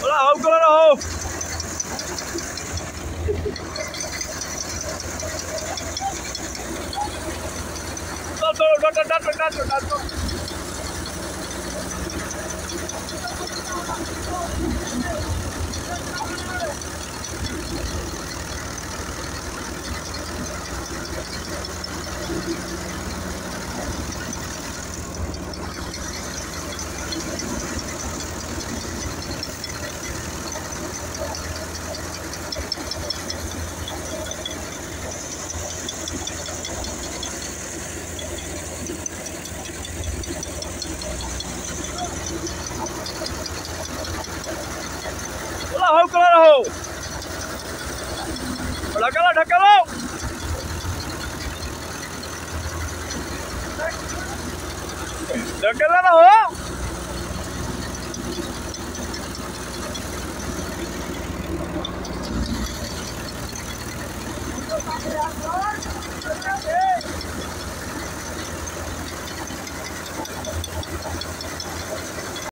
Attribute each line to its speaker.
Speaker 1: Go lá, go lá, go Dá, dá, dá, dá, dá, dá, dá, dá. Hau kala raho. ढकलो ढकलो ढकला ना हो